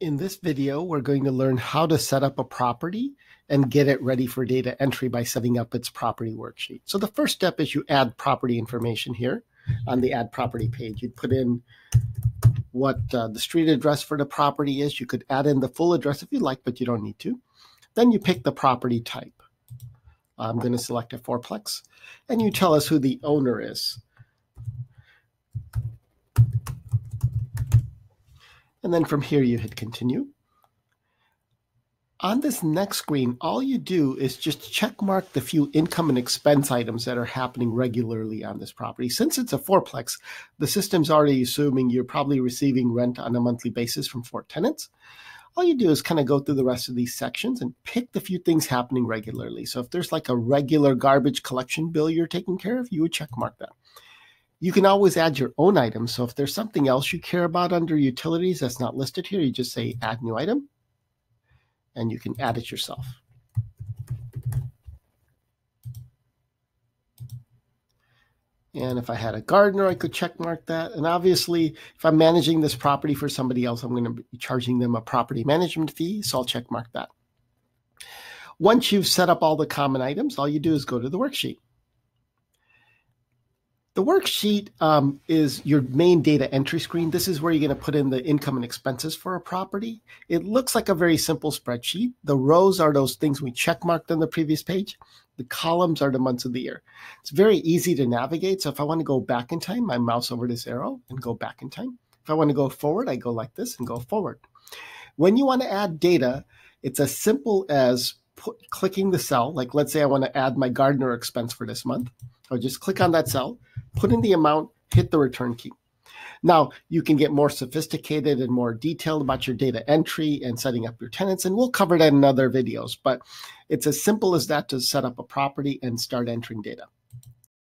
In this video, we're going to learn how to set up a property and get it ready for data entry by setting up its property worksheet. So the first step is you add property information here on the add property page. You'd put in what uh, the street address for the property is. You could add in the full address if you like, but you don't need to. Then you pick the property type. I'm going to select a fourplex and you tell us who the owner is. And then from here, you hit continue. On this next screen, all you do is just check mark the few income and expense items that are happening regularly on this property. Since it's a fourplex, the system's already assuming you're probably receiving rent on a monthly basis from four tenants. All you do is kind of go through the rest of these sections and pick the few things happening regularly. So if there's like a regular garbage collection bill you're taking care of, you would check mark that. You can always add your own items. So if there's something else you care about under utilities that's not listed here, you just say add new item and you can add it yourself. And if I had a gardener, I could check mark that. And obviously, if I'm managing this property for somebody else, I'm going to be charging them a property management fee. So I'll check mark that. Once you've set up all the common items, all you do is go to the worksheet. The worksheet um, is your main data entry screen. This is where you're going to put in the income and expenses for a property. It looks like a very simple spreadsheet. The rows are those things we check marked on the previous page. The columns are the months of the year. It's very easy to navigate. So if I want to go back in time, I mouse over this arrow and go back in time. If I want to go forward, I go like this and go forward. When you want to add data, it's as simple as put, clicking the cell. Like let's say I want to add my gardener expense for this month. I'll just click on that cell put in the amount, hit the return key. Now, you can get more sophisticated and more detailed about your data entry and setting up your tenants, and we'll cover that in other videos. But it's as simple as that to set up a property and start entering data.